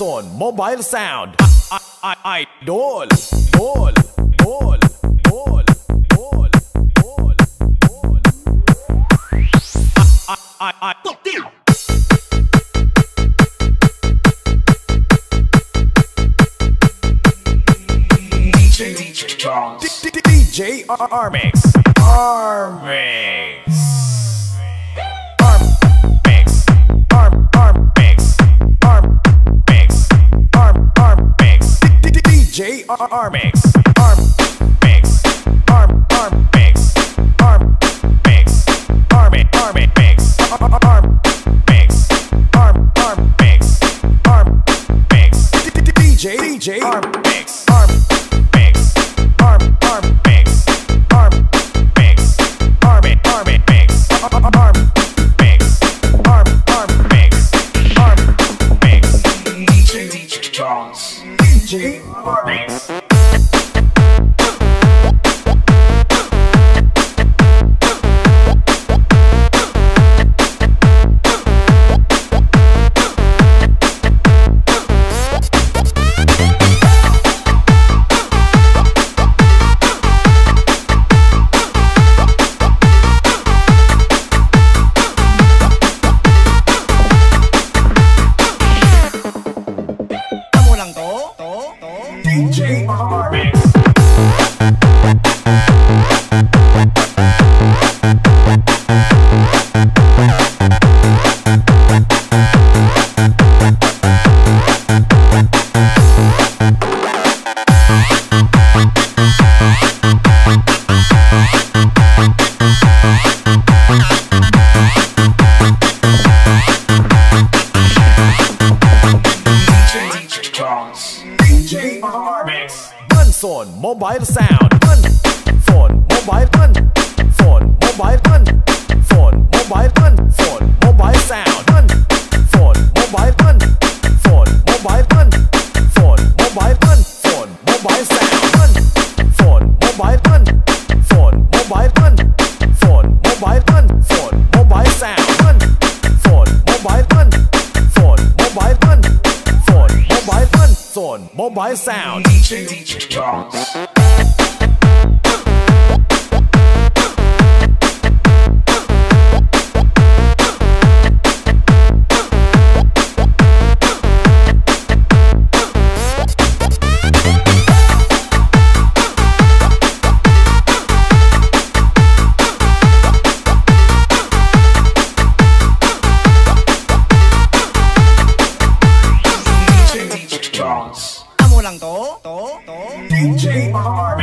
on mobile sound. I, I, I, I, doll, doll, doll. I, I, I, I, I, DJ Armix. Armix. Armix. G. Martin. DJ Maharmix. mobile sound. Fun, phone, mobile, fun, phone, mobile, fun. on Mobile Sound. DJ Mahar